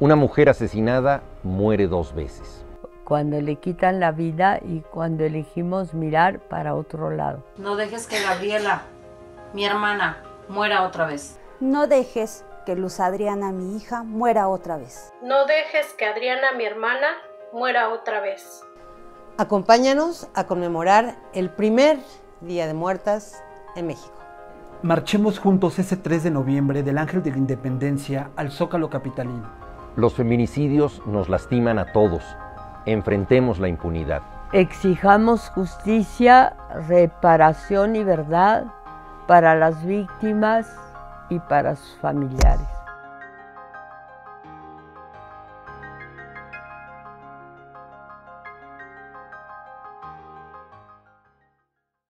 Una mujer asesinada muere dos veces. Cuando le quitan la vida y cuando elegimos mirar para otro lado. No dejes que Gabriela, mi hermana, muera otra vez. No dejes que Luz Adriana, mi hija, muera otra vez. No dejes que Adriana, mi hermana, muera otra vez. Acompáñanos a conmemorar el primer Día de Muertas en México. Marchemos juntos ese 3 de noviembre del Ángel de la Independencia al Zócalo Capitalino. Los feminicidios nos lastiman a todos. Enfrentemos la impunidad. Exijamos justicia, reparación y verdad para las víctimas y para sus familiares.